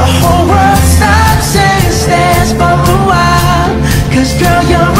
the whole world stops and stands for a while. Cause girl, you're